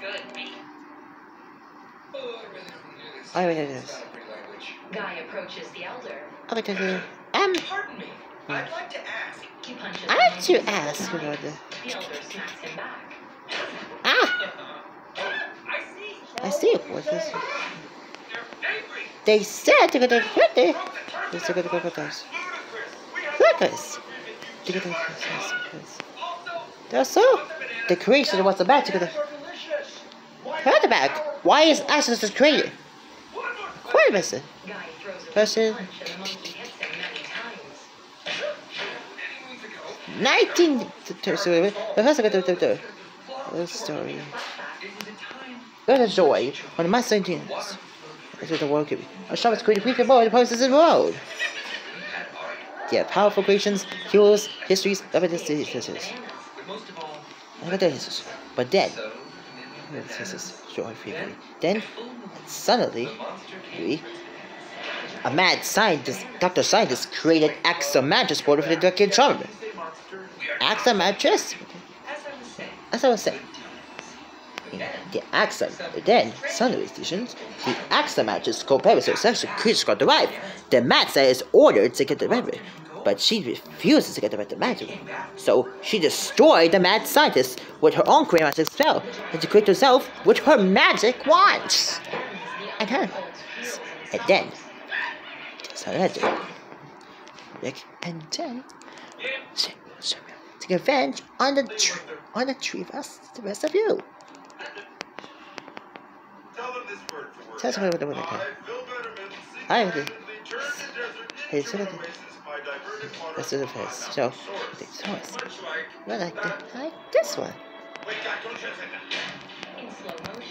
Good. Oh, I really don't do this. I really do this. not a pretty language. Guy approaches the elder. Okay, okay. Um, Pardon me. I'd like to ask. He punches I him have in to ask about the. The elder smacks him back. Ah, I see. I see. What's this? They're angry. They said they're gonna hurt it. Broke the terms Let's of look the the. Ludicrous. We have Lucas. no Look at agreement, the you crocodiles. Also, They're so. The creation was about to get the. Heard about. Why is created? one more Quite a Person. punch and the monkey hits him many times. Many moons ago, 19. So, wait, wait. The first the. Story. Was a joy on the master engines. This is the world be. A shop is created quicker more the process the world. Yeah, powerful creations, heroes, histories, evidence, histories. but most of all, I got the histories. But then, so. Then, suddenly, we, a mad scientist, Dr. Scientist, created Axelmantress for the we are Mattress? as I was saying. The Axel, then, Sunday editions, the Axel matches compared with essential creatures got derived. The Matza is ordered to get the memory, but she refuses to get the memory. So she destroyed the mad scientist with her own creative magic spell, and to create herself with her magic wand. And her. And then, so that's it. Rick and then, she, she, take revenge on the tr- on the three of us, the rest of you. Tell them this word for word. Tell us what- what- what- what- I, Phil I- single-handedly turned the Hey, so that- oasis by diverting water That's the face. So, source. source. Well, like, I like this one. Wake up, don't you,